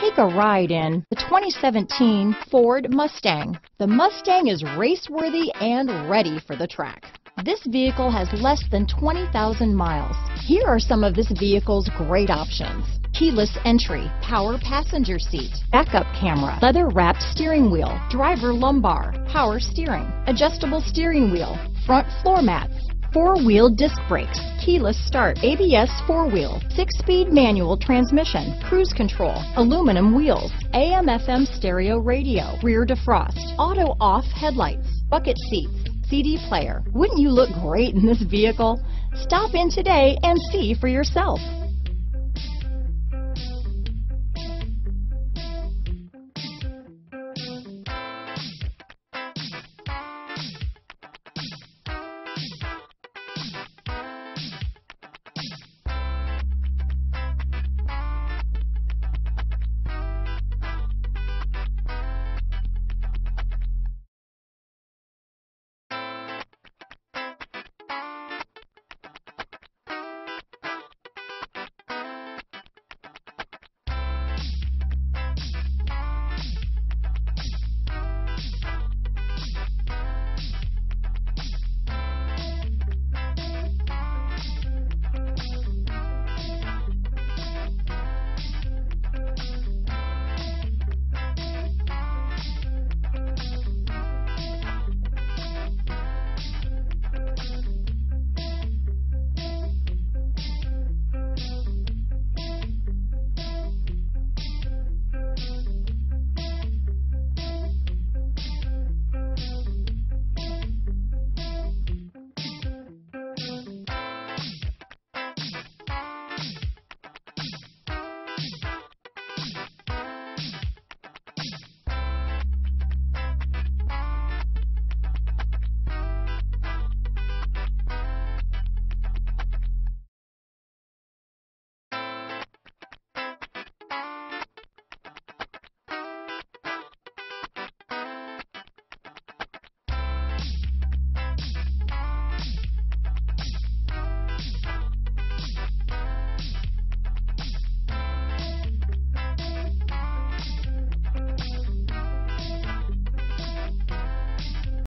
Take a ride in the 2017 Ford Mustang. The Mustang is race-worthy and ready for the track. This vehicle has less than 20,000 miles. Here are some of this vehicle's great options. Keyless entry, power passenger seat, backup camera, leather wrapped steering wheel, driver lumbar, power steering, adjustable steering wheel, front floor mats, four-wheel disc brakes, keyless start, ABS four-wheel, six-speed manual transmission, cruise control, aluminum wheels, AM-FM stereo radio, rear defrost, auto-off headlights, bucket seats, CD player. Wouldn't you look great in this vehicle? Stop in today and see for yourself.